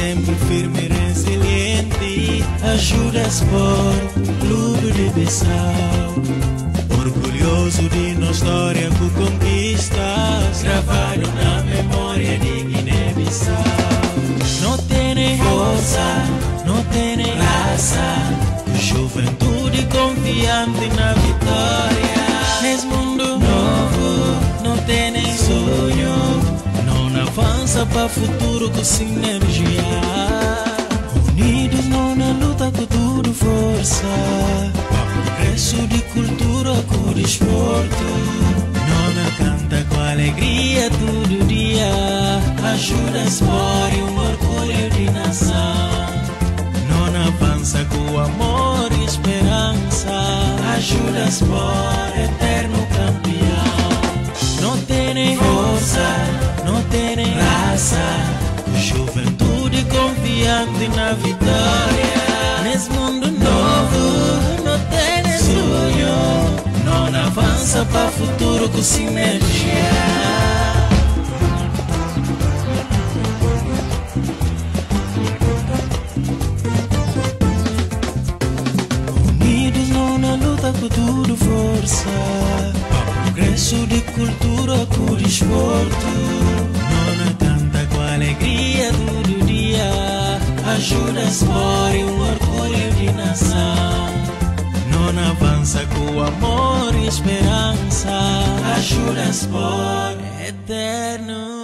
sempre firme e resiliente. Ajuda Sport, Clube de Bissau. Orgulhoso de nossa história com conquistas, gravado na memória de Guiné-Bissau. Não tem força, não tem raça, juventude confiante na vitória. Nesse mundo novo, não tem sonho, não avança para futuro com sinergia. Unidos não na luta com tudo força, progresso de cultura com desporto. Nona canta com alegria todo dia, ajuda a expor um orgulho de nação. Nona avança com amor e esperança, ajuda a expor eterno campeão. Não tem confiante na vitória. Nesse mundo novo, não tem sonho, não avança para futuro com sinergia. Com tudo força Progresso de cultura com desporto Nona canta com alegria dia A expor um orgulho de nação. Nona avança com amor e esperança. A expor eterno. Campeão